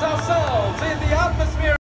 ourselves in the atmosphere.